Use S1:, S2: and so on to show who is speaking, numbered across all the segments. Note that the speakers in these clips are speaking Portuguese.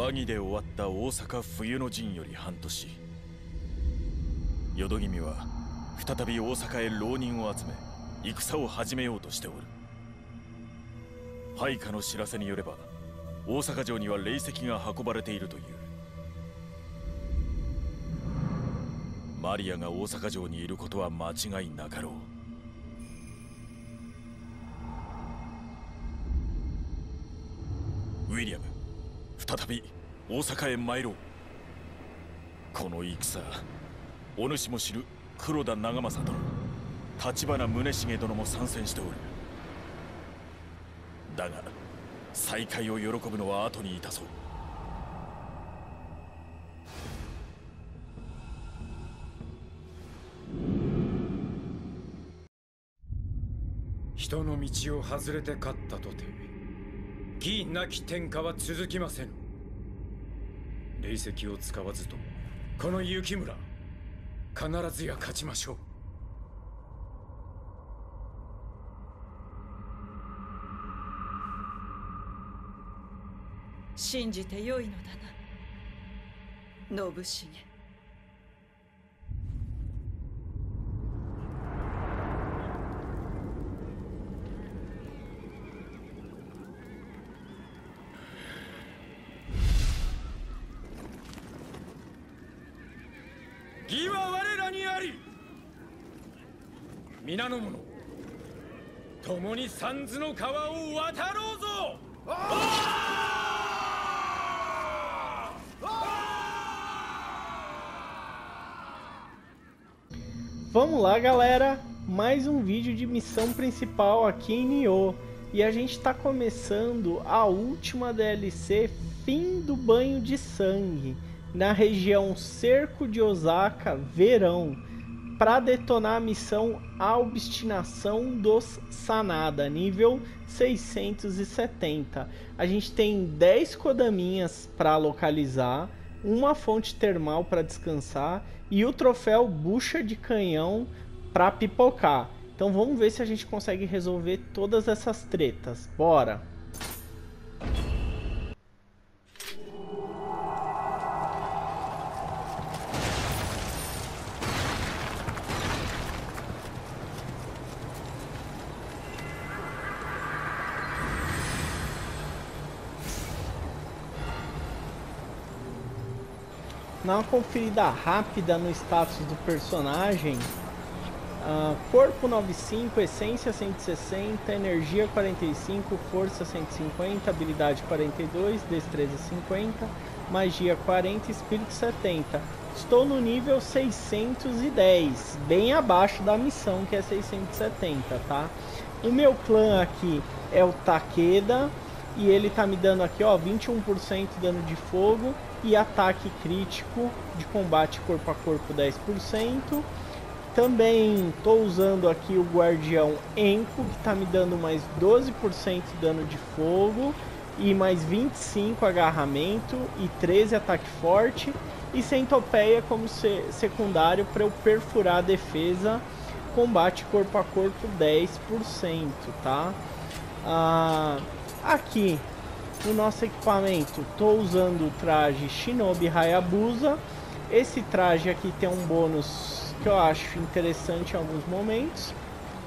S1: 和議で終わった大阪冬の陣より半年。淀君は再び大阪へ浪人を集め戦を始めようとしておる。配下の知らせによれば大阪城には霊石が運ばれているという。マリアが大阪城にいることは間違いなかろう。ウィリアム再び大阪へ参ろう。この戦お主も知る黒田長政殿立花宗茂殿も参戦しておる。だが再会を喜ぶのは後にいたそう。
S2: 人の道を外れて勝ったとて義なき天下は続きません霊石を使わずとも。この雪村必ずや勝ちましょう。
S3: 信じてよいのだな。信繁。
S2: 三途の川を渡ろうぞ
S4: Vamos lá, galera. Mais um vídeo de missão principal aqui em Nioh. E a gente está começando a última DLC Fim do Banho de Sangue na região Cerco de Osaka, verão, para detonar a missão A Obstinação dos Sanada, nível 670. A gente tem 10 Kodaminhas para localizar, uma fonte termal para descansar e o troféu Bucha de Canhão para pipocar. Então vamos ver se a gente consegue resolver todas essas tretas. Bora! Conferida rápida no status do personagem. Uh, corpo 95, essência 160, energia 45, força 150, habilidade 42, destreza 50, magia 40, espírito 70. Estou no nível 610, bem abaixo da missão que é 670, tá? O meu clã aqui é o Takeda e ele tá me dando aqui, ó, 21% de dano de fogo e ataque crítico de combate corpo a corpo 10%. Também estou usando aqui o Guardião Enco, que está me dando mais 12% de dano de fogo e mais 25 agarramento e 13 ataque forte. E Centopeia como se secundário para eu perfurar a defesa, combate corpo a corpo 10%, tá? Ah, aqui no nosso equipamento, estou usando o traje Shinobi Hayabusa. Esse traje aqui tem um bônus que eu acho interessante em alguns momentos,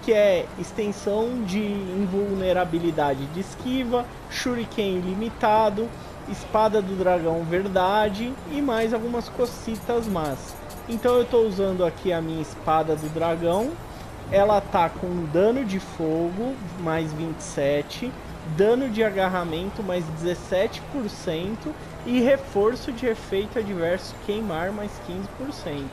S4: que é extensão de invulnerabilidade de esquiva, shuriken ilimitado, espada do dragão verdade e mais algumas cocitas más. Então eu estou usando aqui a minha espada do dragão. Ela tá com dano de fogo mais 27, dano de agarramento mais 17% e reforço de efeito adverso queimar mais 15%.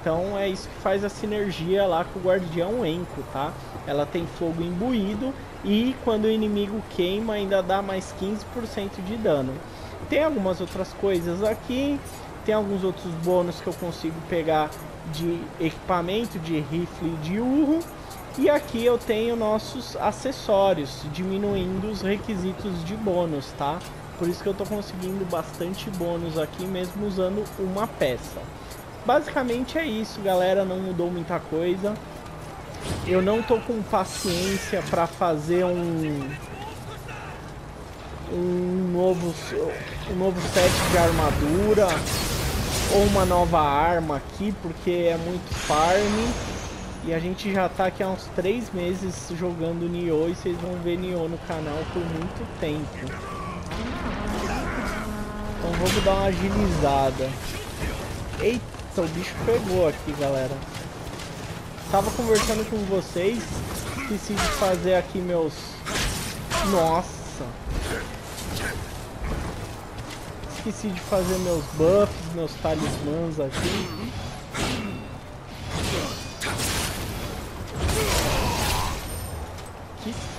S4: Então é isso que faz a sinergia lá com o Guardião Enco, tá? Ela tem fogo imbuído e quando o inimigo queima ainda dá mais 15% de dano. Tem algumas outras coisas aqui, tem alguns outros bônus que eu consigo pegar de equipamento, de rifle de urro e aqui eu tenho nossos acessórios, diminuindo os requisitos de bônus, tá? Por isso que eu tô conseguindo bastante bônus aqui, mesmo usando uma peça. Basicamente é isso, galera, não mudou muita coisa. Eu não tô com paciência para fazer um um novo, um novo set de armadura ou uma nova arma aqui, porque é muito farm. E a gente já tá aqui há uns 3 meses jogando Nioh e vocês vão ver Nioh no canal por muito tempo. Então vamos dar uma agilizada. Eita, o bicho pegou aqui, galera. Tava conversando com vocês, esqueci de fazer aqui meus... Nossa! Esqueci de fazer meus buffs, meus talismãs aqui.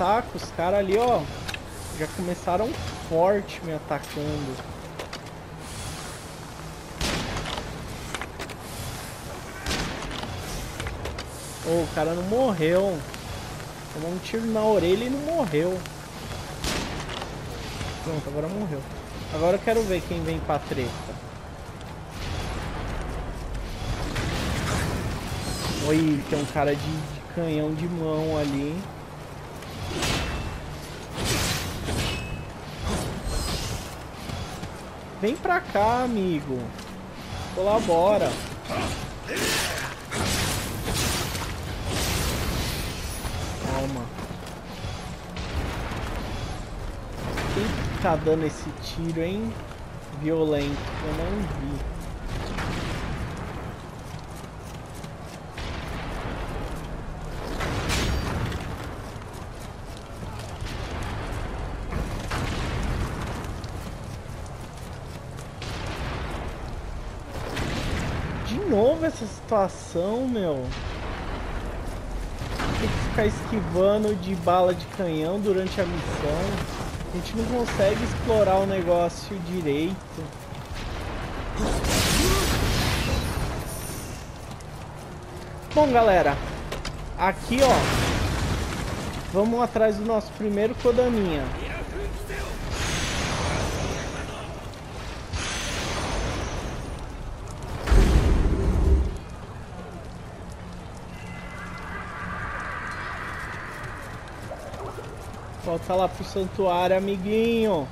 S4: Saco, os caras ali, ó. Já começaram forte me atacando. Oh, o cara não morreu. Tomou um tiro na orelha e não morreu. Pronto, agora morreu. Agora eu quero ver quem vem pra treta. Oi, tem um cara de, de canhão de mão ali. Vem pra cá, amigo. Colabora. Calma. Quem tá dando esse tiro, hein? Violento. Eu não vi. De novo essa situação, meu. Tem que ficar esquivando de bala de canhão durante a missão. A gente não consegue explorar o negócio direito. Bom, galera. Aqui, ó. Vamos atrás do nosso primeiro Kodaminha. Volta lá pro santuário, amiguinho.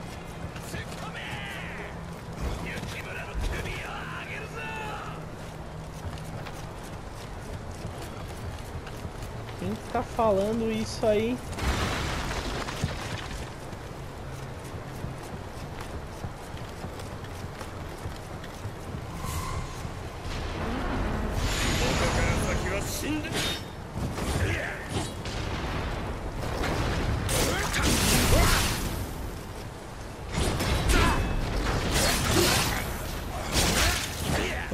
S4: Quem tá falando isso aí?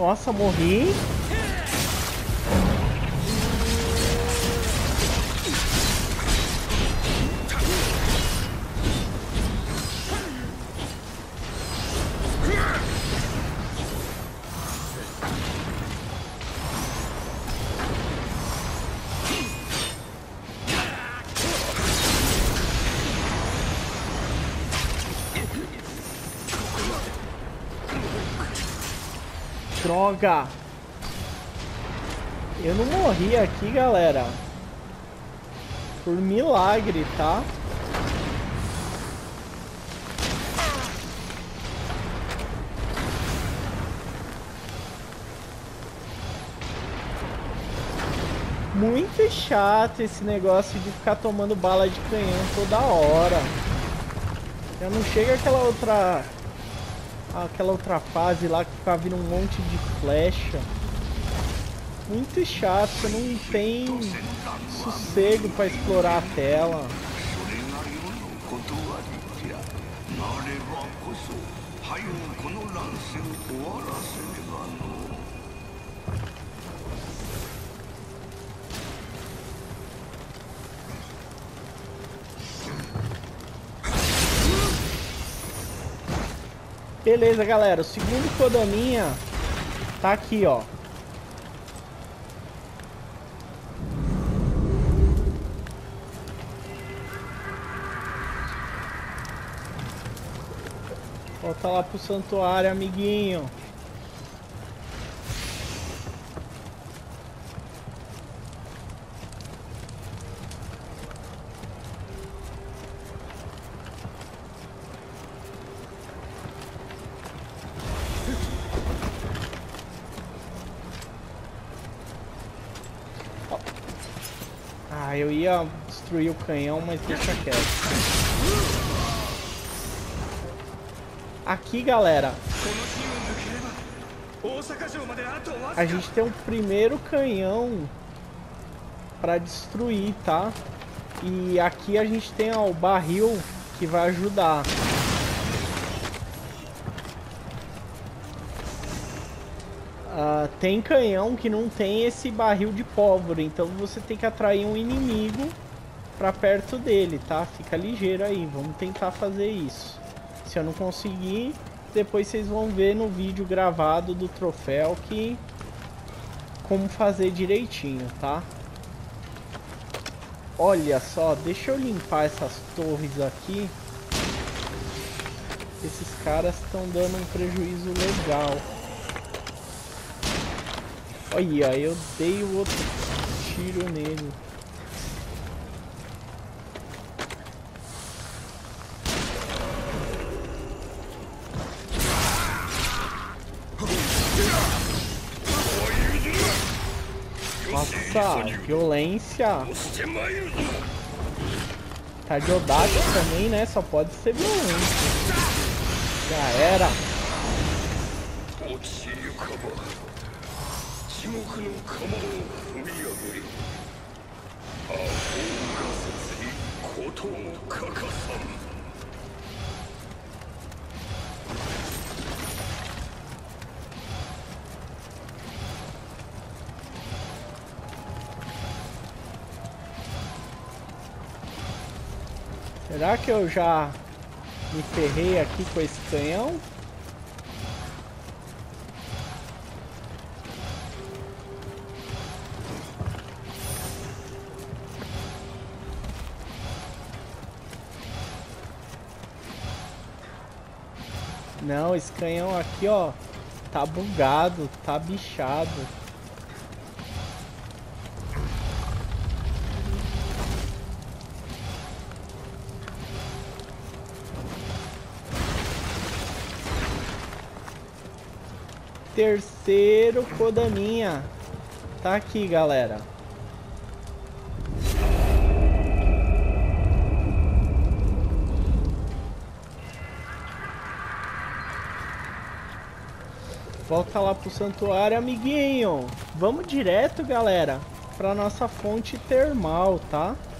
S4: Nossa, morri. Droga! Eu não morri aqui, galera. Por milagre, tá? Muito chato esse negócio de ficar tomando bala de canhão toda hora. Já não chega aquela outra aquela outra fase lá que ficava vindo um monte de flecha. Muito chato, você não tem sossego para explorar a tela. Beleza, galera. O segundo Kodaminha tá aqui, ó. Volta lá pro santuário, amiguinho. ia destruir o canhão, mas deixa quieto. Aqui, galera, a gente tem um primeiro canhão para destruir, tá? E aqui a gente tem ó, o barril que vai ajudar. Uh, tem canhão que não tem esse barril de pólvora, então você tem que atrair um inimigo para perto dele, tá? Fica ligeiro aí, vamos tentar fazer isso. Se eu não conseguir, depois vocês vão ver no vídeo gravado do troféu que como fazer direitinho, tá? Olha só, deixa eu limpar essas torres aqui. Esses caras estão dando um prejuízo legal. Olha, eu dei o outro tiro nele. Nossa, violência. Tá de Odaga também, né? Só pode ser violência. Já era. 地 Será que eu já me ferrei aqui com esse canhão? Não, esse canhão aqui, ó, tá bugado, tá bichado. Terceiro Kodaminha. Tá aqui, galera. Volta lá pro santuário, amiguinho. Vamos direto, galera, pra nossa fonte termal, tá? Essa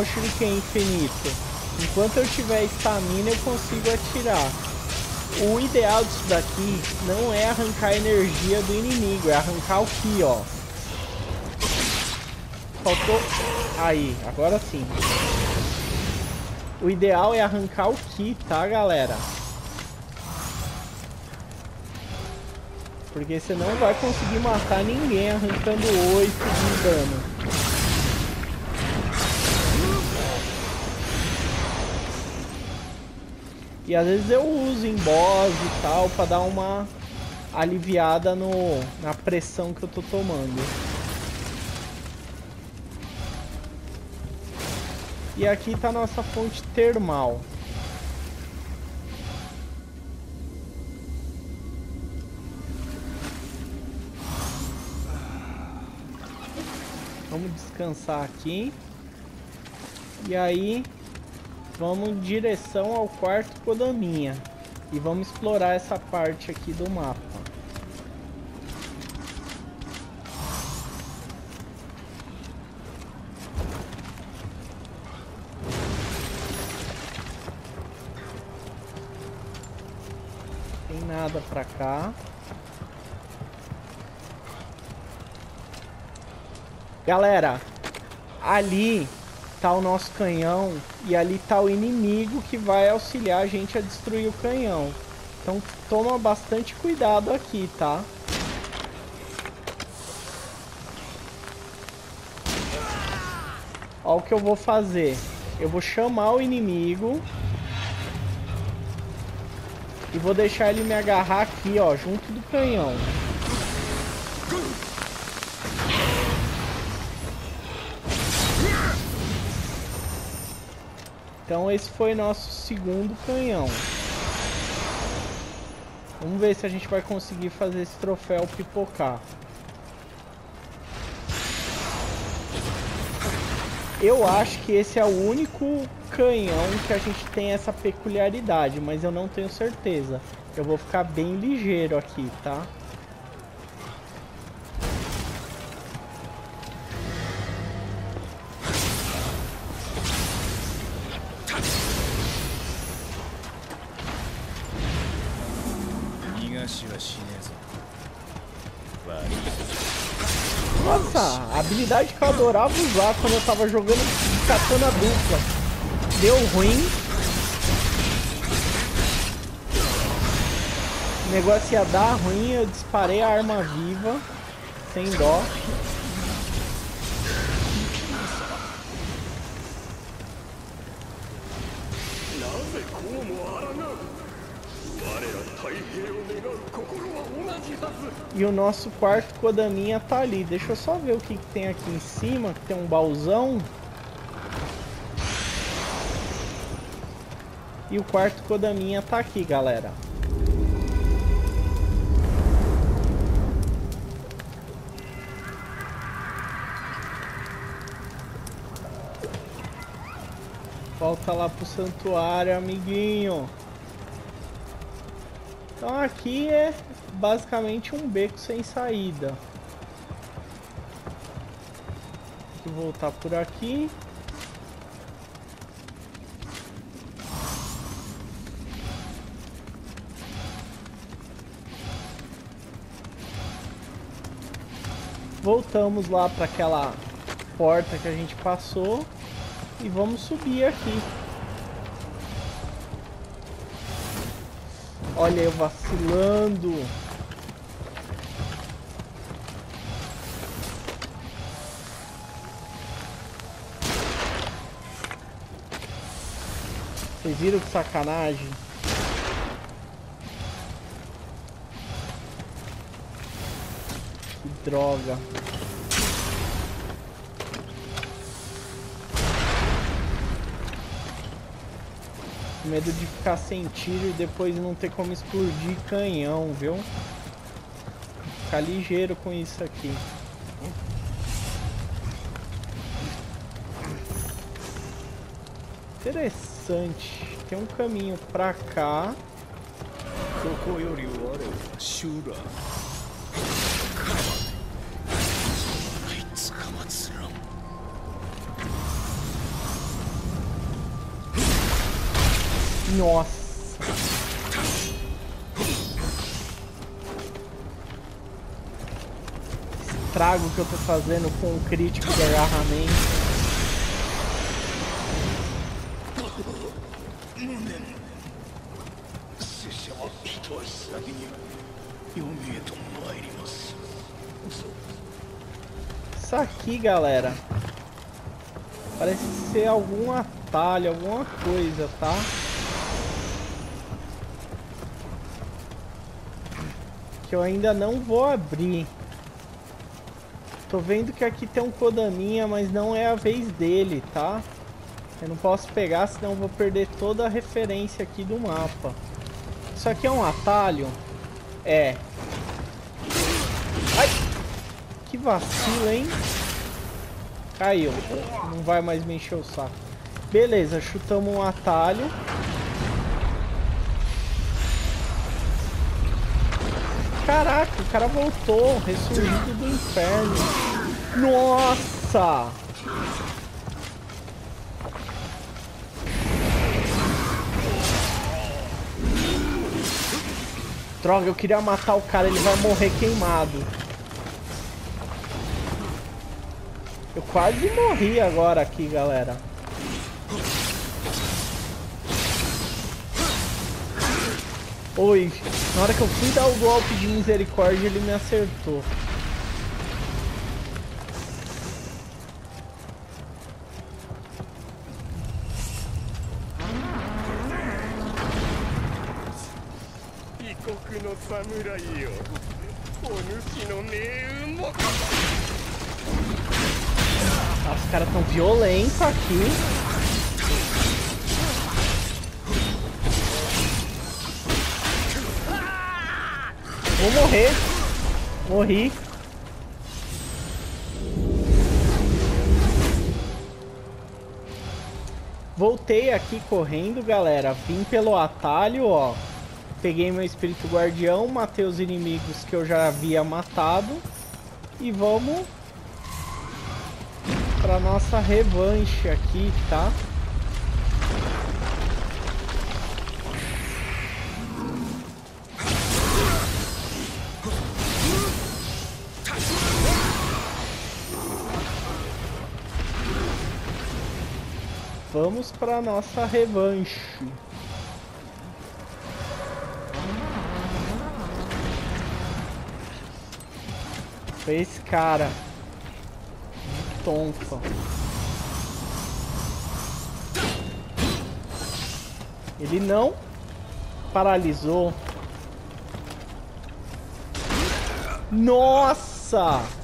S4: o shuriken infinito. Enquanto eu tiver estamina, eu consigo atirar. O ideal disso daqui não é arrancar a energia do inimigo, é arrancar o ki, ó. Faltou... Aí, agora sim. O ideal é arrancar o ki, tá, galera? Porque você não vai conseguir matar ninguém arrancando 8 de dano. E às vezes eu uso em boss e tal para dar uma aliviada no, na pressão que eu tô tomando. E aqui tá nossa fonte termal. Vamos descansar aqui. E aí vamos em direção ao quarto Kodaminha. E vamos explorar essa parte aqui do mapa. Tem nada pra cá. Galera, ali tá o nosso canhão e ali tá o inimigo que vai auxiliar a gente a destruir o canhão. Então toma bastante cuidado aqui, tá? Olha o que eu vou fazer. Eu vou chamar o inimigo. E vou deixar ele me agarrar aqui, ó, junto do canhão. Então esse foi nosso segundo canhão. Vamos ver se a gente vai conseguir fazer esse troféu pipocar. Eu acho que esse é o único canhão que a gente tem essa peculiaridade, mas eu não tenho certeza. Eu vou ficar bem ligeiro aqui, tá? Habilidade que eu adorava usar quando eu tava jogando katana dupla. Deu ruim. O negócio ia dar ruim, eu disparei a arma viva, sem dó. E o nosso quarto Kodaminha tá ali. Deixa eu só ver o que, que tem aqui em cima, que tem um baúzão. E o quarto Kodaminha tá aqui, galera. Volta lá pro santuário, amiguinho. Então aqui é basicamente um beco sem saída. Tem que voltar por aqui. Voltamos lá para aquela porta que a gente passou e vamos subir aqui. Olha eu vacilando. Vocês viram que sacanagem? Que droga. Medo de ficar sem tiro e depois não ter como explodir canhão, viu? Ficar ligeiro com isso aqui. Interessante. Tem um caminho pra cá. Nossa. Estrago que eu tô fazendo com o crítico de agarramento. Isso aqui, galera. Parece ser algum atalho, alguma coisa, tá? Que eu ainda não vou abrir. Tô vendo que aqui tem um Kodaminha, mas não é a vez dele, tá? Eu não posso pegar, senão vou perder toda a referência aqui do mapa. Isso aqui é um atalho? É. Ai! Que vacilo, hein? Caiu. Não vai mais me encher o saco. Beleza, chutamos um atalho. Caraca, o cara voltou, ressurgido do inferno. Nossa! Droga, eu queria matar o cara, ele vai morrer queimado. Eu quase morri agora aqui, galera. Oi, na hora que eu fui dar o golpe de misericórdia, ele me acertou. Os caras tão violentos aqui. Morrer. Morri. Voltei aqui correndo, galera. Vim pelo atalho, ó. Peguei meu espírito guardião, matei os inimigos que eu já havia matado. E vamos para nossa revanche aqui, tá? Vamos para nossa revanche. Esse cara. Tonfa. Ele não paralisou. Nossa!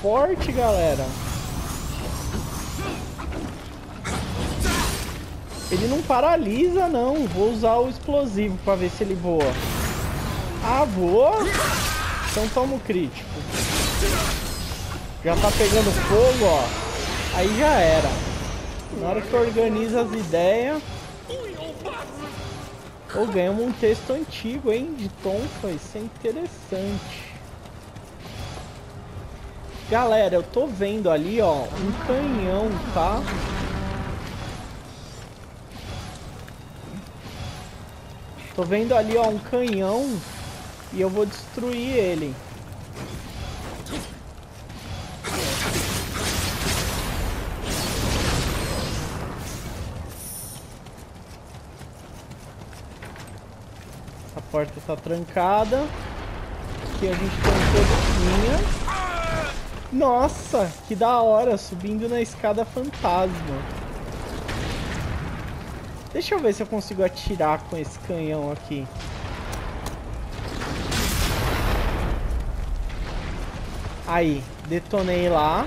S4: Forte, galera. Ele não paralisa, não. Vou usar o explosivo pra ver se ele voa. Ah, voa? Então toma o crítico. Já tá pegando fogo, ó. Aí já era. Na hora que organiza as ideias... Ou oh, ganhamos um texto antigo, hein? De Tonfa. Isso é interessante. Galera, eu tô vendo ali, ó, um canhão, tá? Tô vendo ali, ó, um canhão e eu vou destruir ele. A porta tá trancada. Aqui a gente tem um portinha. Nossa, que da hora, subindo na escada fantasma. Deixa eu ver se eu consigo atirar com esse canhão aqui. Aí, detonei lá.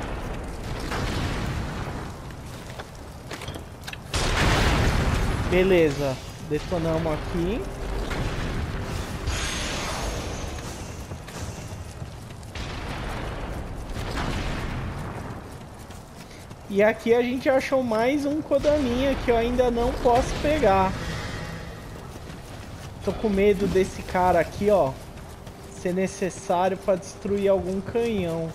S4: Beleza, detonamos aqui. E aqui a gente achou mais um Kodaminha que eu ainda não posso pegar. Tô com medo desse cara aqui, ó. Ser necessário para destruir algum canhão.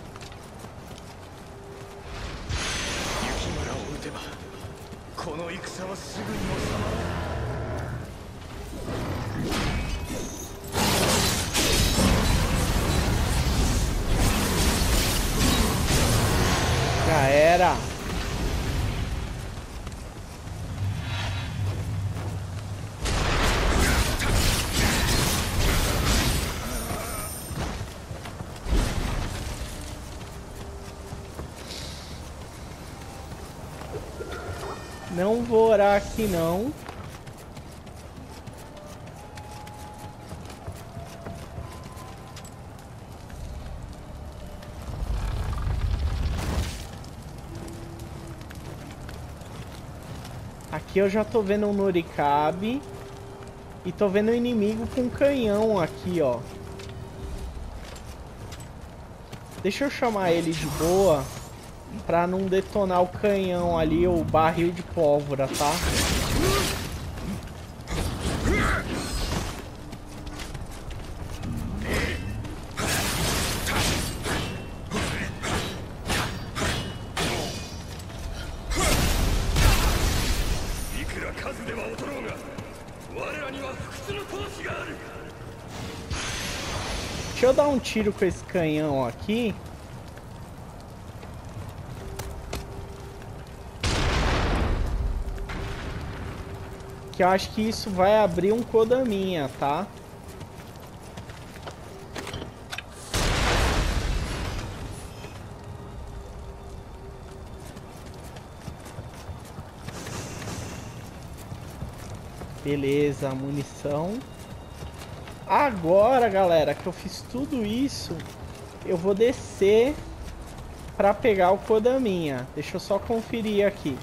S4: Aqui não. Aqui eu já tô vendo um Norikabe. E tô vendo um inimigo com canhão aqui, ó. Deixa eu chamar ele de boa. Pra não detonar o canhão ali, o barril de pólvora, tá? Tiro com esse canhão aqui. Que eu acho que isso vai abrir um Kodaminha, tá? Beleza, munição. Agora, galera, que eu fiz tudo isso, eu vou descer pra pegar o Kodaminha. Deixa eu só conferir aqui.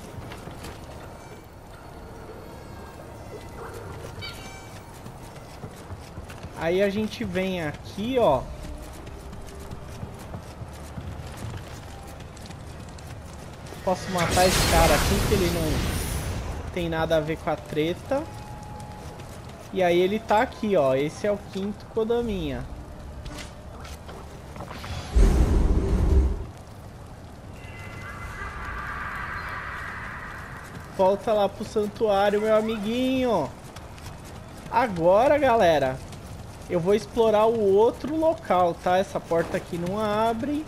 S4: Aí a gente vem aqui, ó. Posso matar esse cara aqui, que ele não tem nada a ver com a treta. E aí ele tá aqui, ó. Esse é o quinto Kodaminha. Volta lá pro santuário, meu amiguinho. Agora, galera, eu vou explorar o outro local, tá? Essa porta aqui não abre.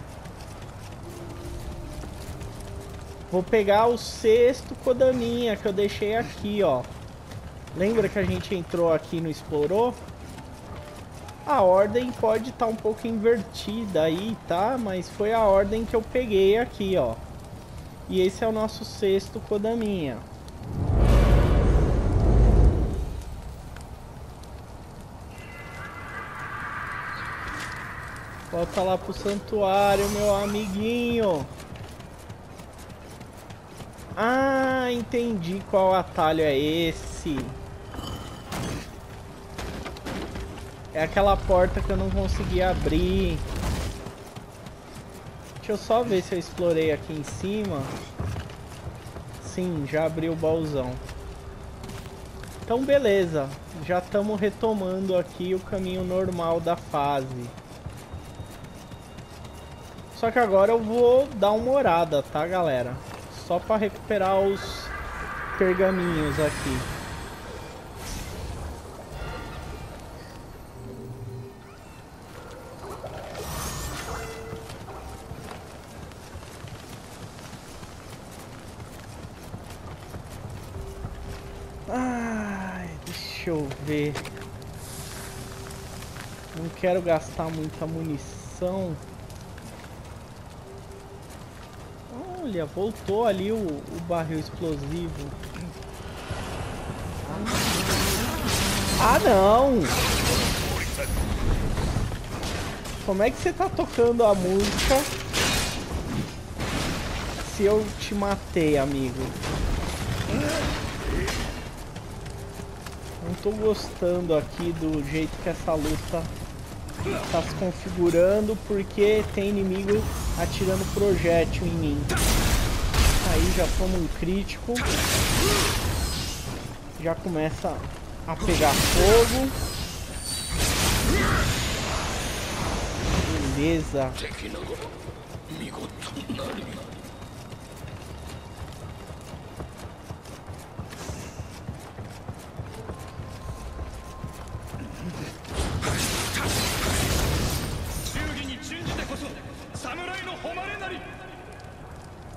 S4: Vou pegar o sexto Kodaminha que eu deixei aqui, ó. Lembra que a gente entrou aqui no explorou? A ordem pode estar tá um pouco invertida aí, tá? Mas foi a ordem que eu peguei aqui, ó. E esse é o nosso sexto Kodaminha. Volta lá pro santuário, meu amiguinho. Ah, entendi qual atalho é esse. É aquela porta que eu não consegui abrir. Deixa eu só ver se eu explorei aqui em cima. Sim, já abri o baúzão. Então beleza, já estamos retomando aqui o caminho normal da fase. Só que agora eu vou dar uma orada, tá galera? Só para recuperar os pergaminhos aqui. Ver. Não quero gastar muita munição. Olha, voltou ali o, o barril explosivo. Ah, não! Como é que você tá tocando a música se eu te matei, amigo? Tô gostando aqui do jeito que essa luta tá se configurando porque tem inimigo atirando projétil em mim. Aí já toma um crítico. Já começa a pegar fogo. Beleza.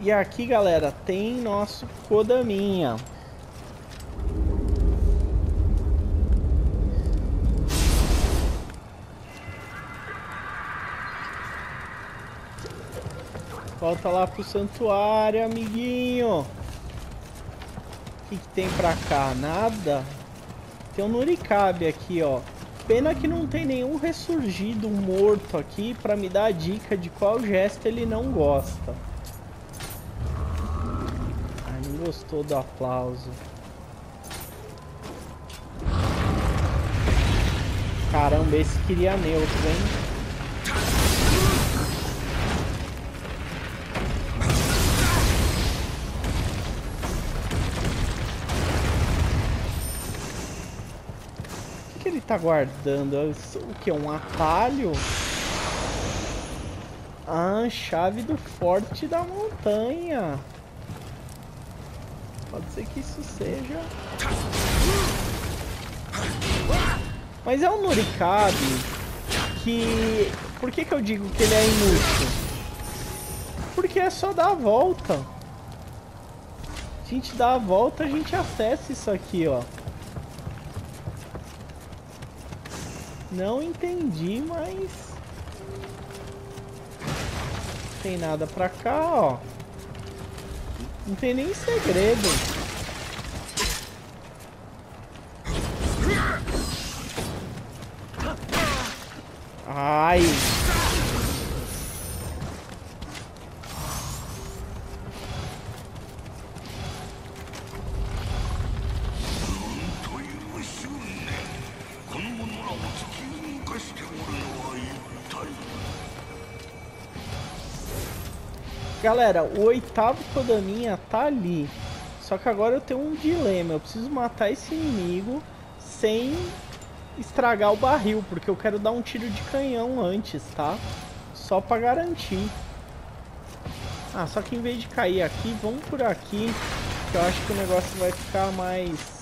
S4: E aqui, galera, tem nosso Kodaminha. Volta lá pro santuário, amiguinho. O que, que tem pra cá? Nada? Tem um Nurikabe aqui, ó. Pena que não tem nenhum ressurgido morto aqui pra me dar a dica de qual gesto ele não gosta. Gostou do aplauso. Caramba, esse queria neutro, hein? Tá guardando? O que? Um atalho? Ah, chave do forte da montanha. Pode ser que isso seja... Mas é um Nurikabe que... Por que que eu digo que ele é inútil? Porque é só dar a volta. A gente dá a volta, a gente acessa isso aqui, ó. Não entendi, mas... Tem nada pra cá, ó. Não tem nem segredo. Ai. Galera, o oitavo Kodaminha tá ali. Só que agora eu tenho um dilema. Eu preciso matar esse inimigo sem estragar o barril, porque eu quero dar um tiro de canhão antes, tá? Só pra garantir. Ah, só que em vez de cair aqui, vamos por aqui, que eu acho que o negócio vai ficar mais...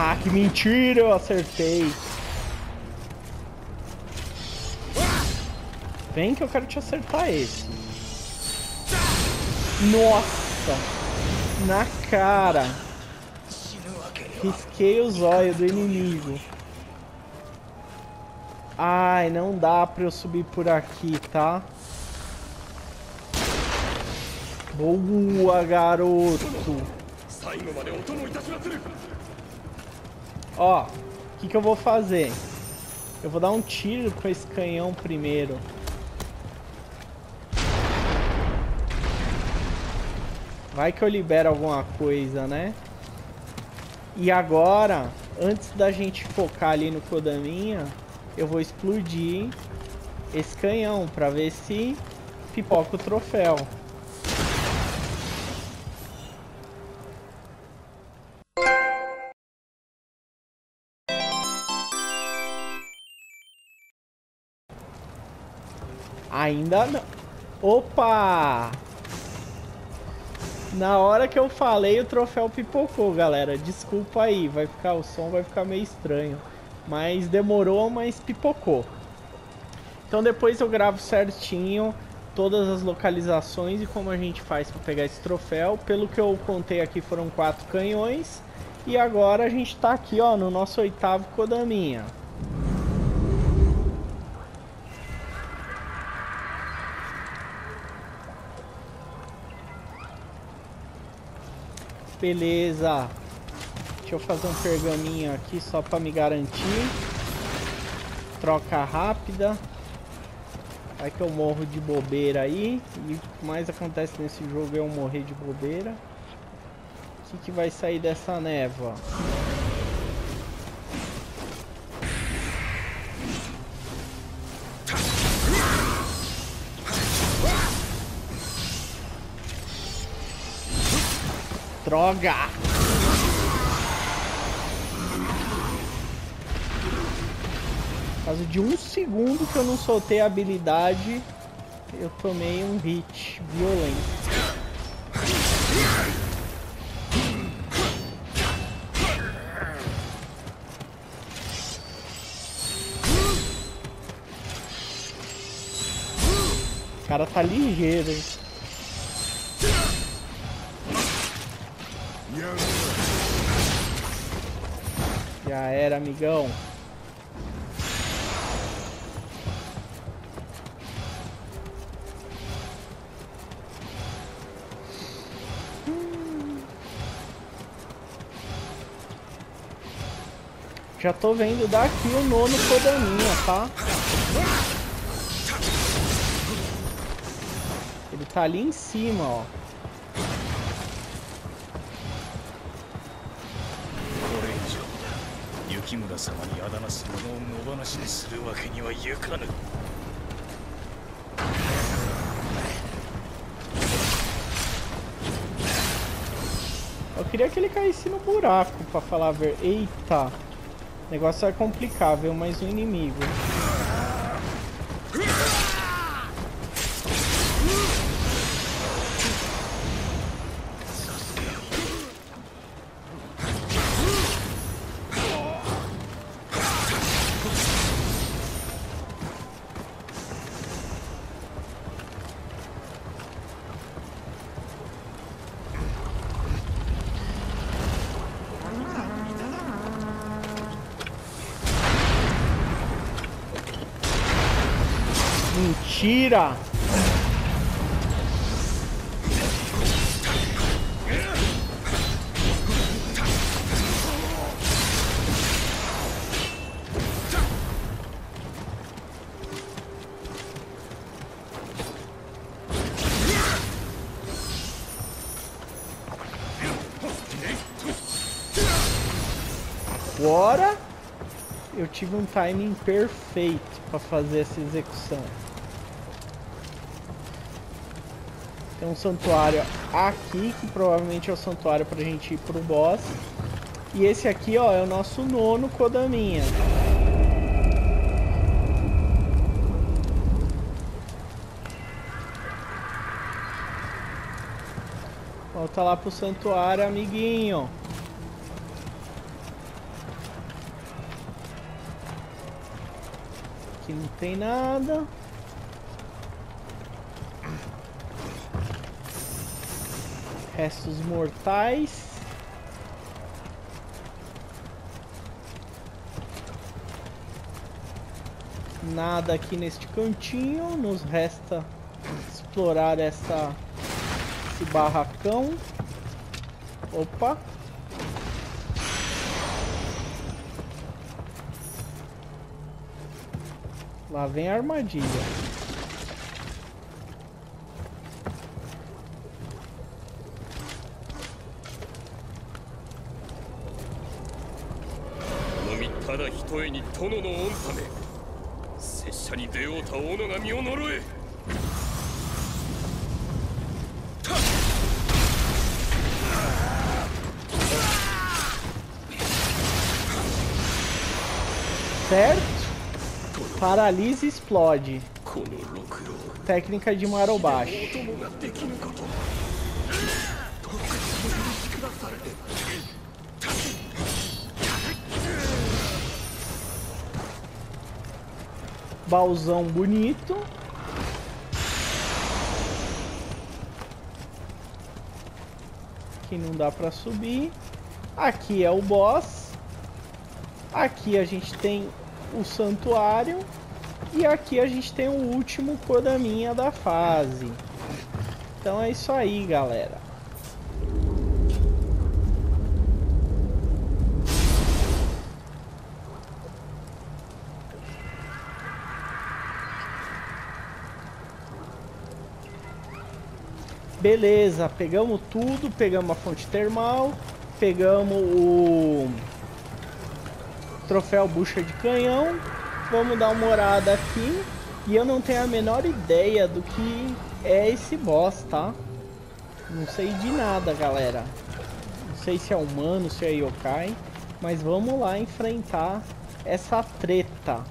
S4: Ah, que mentira, eu acertei. Vem que eu quero te acertar esse. Nossa! Na cara. Risquei o zóio do inimigo. Ai, não dá pra eu subir por aqui, tá? Boa, garoto! Ó, o que, que eu vou fazer? Eu vou dar um tiro com esse canhão primeiro. Vai que eu libero alguma coisa, né? E agora, antes da gente focar ali no Kodaminha, eu vou explodir esse canhão pra ver se pipoca o troféu. Ainda não. Opa! Na hora que eu falei, o troféu pipocou, galera. Desculpa aí, vai ficar o som vai ficar meio estranho, mas demorou, mas pipocou. Então depois eu gravo certinho todas as localizações e como a gente faz para pegar esse troféu. Pelo que eu contei aqui, foram quatro canhões e agora a gente está aqui, ó, no nosso oitavo Kodaminha. Beleza. Deixa eu fazer um pergaminho aqui só para me garantir. Troca rápida. Vai que eu morro de bobeira aí. E o que mais acontece nesse jogo é eu morrer de bobeira. O que, que vai sair dessa névoa? Droga! Por de um segundo que eu não soltei a habilidade, eu tomei um hit violento. O cara tá ligeiro, hein? Já era, amigão. Já tô vendo daqui o nono Kodaminha, tá? Ele tá ali em cima, ó.
S1: 雪村様にあだなす者を野放しにするわけにはいかぬ
S4: Eu queria que ele caísse no buraco, pra falar a ver. Eita! O negócio vai complicar, viu? Mais um inimigo. Mentira! Agora eu tive um timing perfeito para fazer essa execução. Tem um santuário aqui, que provavelmente é o santuário pra gente ir pro boss. E esse aqui, ó, é o nosso nono Kodaminha. Volta lá pro santuário, amiguinho. Aqui não tem nada. Restos mortais. Nada aqui neste cantinho. Nos resta explorar essa, esse barracão. Opa. Lá vem a armadilha. Certo? Paralisa e explode. Técnica de Marobashi. Bauzão bonito. Aqui não dá pra subir. Aqui é o boss. Aqui a gente tem o santuário. E aqui a gente tem o último Kodaminha da fase. Então é isso aí, galera. Beleza, pegamos tudo, pegamos a fonte termal, pegamos o troféu bucha de canhão. Vamos dar uma olhada aqui. E eu não tenho a menor ideia do que é esse boss, tá? Não sei de nada, galera. Não sei se é humano, se é yokai. Mas vamos lá enfrentar essa treta.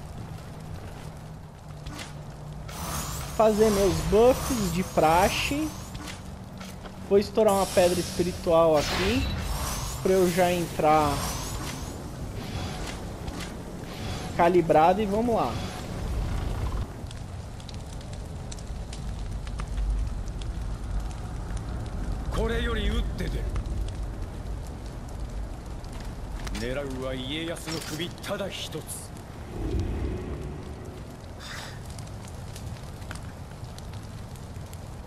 S4: Fazer meus buffs de praxe. Vou estourar uma pedra espiritual aqui. Pra eu já entrar calibrado e vamos lá.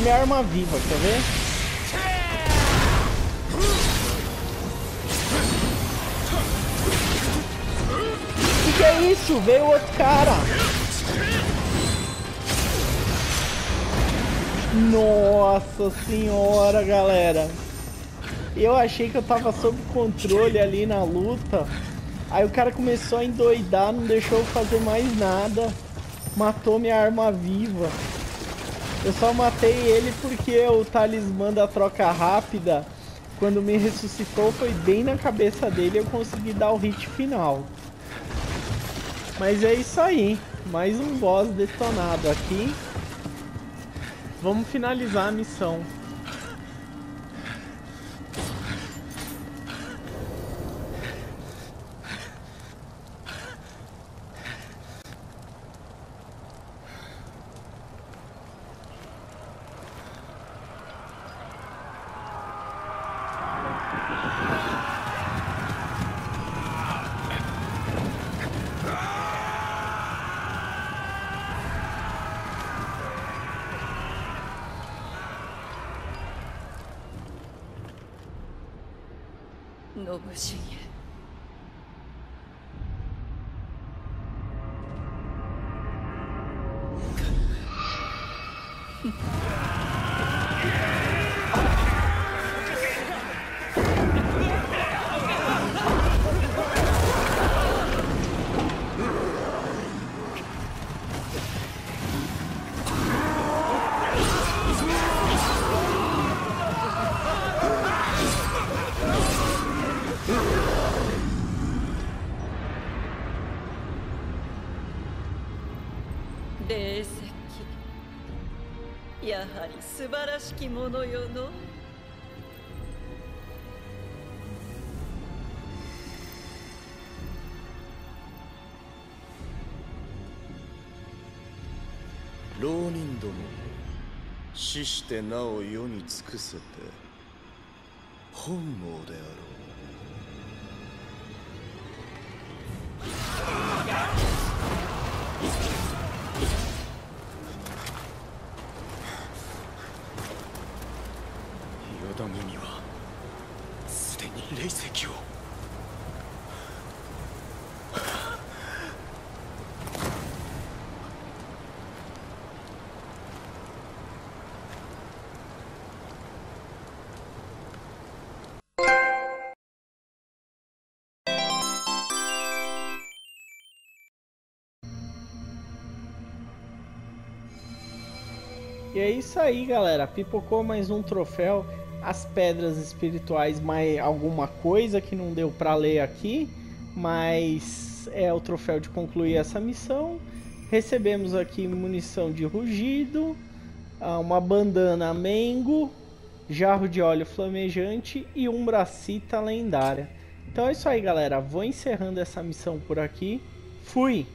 S4: minha arma viva, quer ver? O que, que é isso? Veio outro cara. Nossa senhora, galera. Eu achei que eu tava sob controle ali na luta. Aí o cara começou a endoidar, não deixou eu fazer mais nada. Matou minha arma viva. Eu só matei ele porque o talismã da troca rápida, quando me ressuscitou, foi bem na cabeça dele e eu consegui dar o hit final. Mas é isso aí. Mais um boss detonado aqui. Vamos finalizar a missão. 都不行。
S3: 浪人ども死してなお世に尽くせて本望であろ
S2: う。
S4: E é isso aí, galera. Pipocou mais um troféu. As pedras espirituais, mais alguma coisa que não deu para ler aqui, mas é o troféu de concluir essa missão. Recebemos aqui munição de rugido, ah, uma bandana mengo, jarro de óleo flamejante e um bracita lendária. Então é isso aí, galera. Vou encerrando essa missão por aqui. Fui!